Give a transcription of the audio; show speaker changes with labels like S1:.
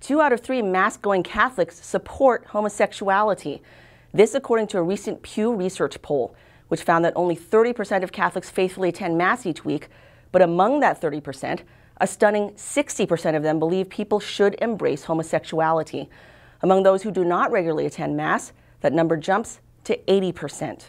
S1: two out of three Mass going Catholics support homosexuality. This, according to a recent Pew Research poll, which found that only 30% of Catholics faithfully attend Mass each week. But among that 30%, a stunning 60% of them believe people should embrace homosexuality. Among those who do not regularly attend Mass, that number jumps to 80%.